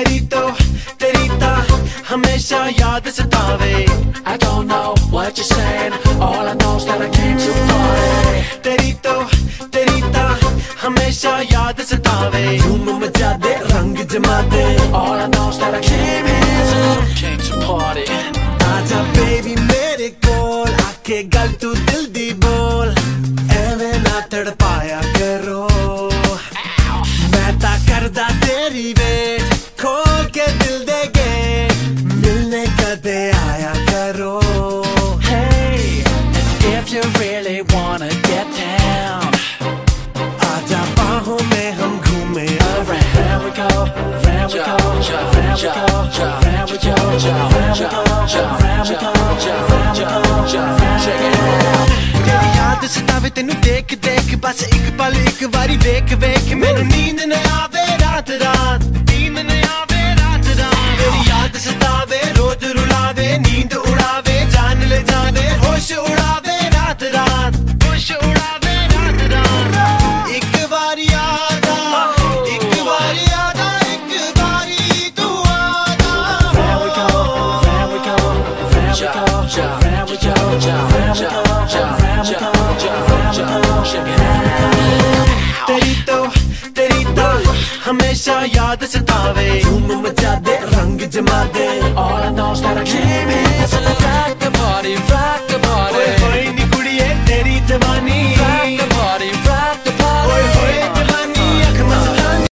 तेरी तो तेरी ता हमेशा याद सतावे I don't know what you're saying All I know is that I came too far तेरी तो तेरी ता हमेशा याद सतावे धूम मचा दे रंग जमा दे All I know is that I came here to Came to party आजा baby मेरे कोल आके गल तू दिल दी बोल एवे ना तड़पाया करो मैं ता करदा तेरी वे round we go, round we go, round we go, round we go, round we go, check it out. ਤੇਰੀ ਯਾਦ ਸਤਾਵੇ ਤੈਨੂੰ ਦੇਖ ਦੇਖ ਬਸ ਇੱਕ ਪਲ ਇੱਕ ਵਾਰੀ ਵੇਖ ਵੇਖ ਮੈਨੂੰ ਨੀਂਦ ਨਾ ਆਵੇ ਰਾਤ ਰਾਤ ਨੀਂਦ ਨਾ ਆਵੇ ਰਾਤ ਰਾਤ ਤੇਰੀ ਯਾਦ ਸਤਾਵੇ ਰੋਜ਼ ਰੁਲਾਵੇ ਨੀਂਦ ਉਡਾਵੇ ਜਾਨ ਲੈ ਜਾਵੇ ਹੋਸ਼ ਉਡਾਵੇ तेरी तो तेरी तो हमेशा याद सतावे धूम मचा दे, रंग जमा दे। और I know that